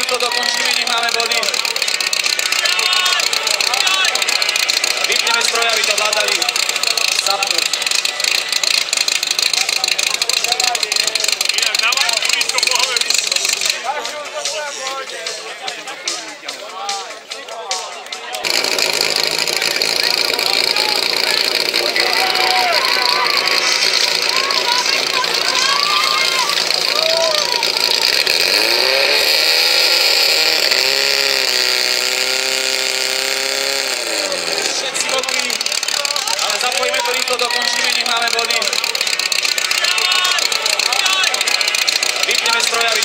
rýchlo dokončíme, nech máme body. Vypneme stroje, aby to vládali zapnúť. rýchlo dokončíme, nech máme body. Vypneme strojavy.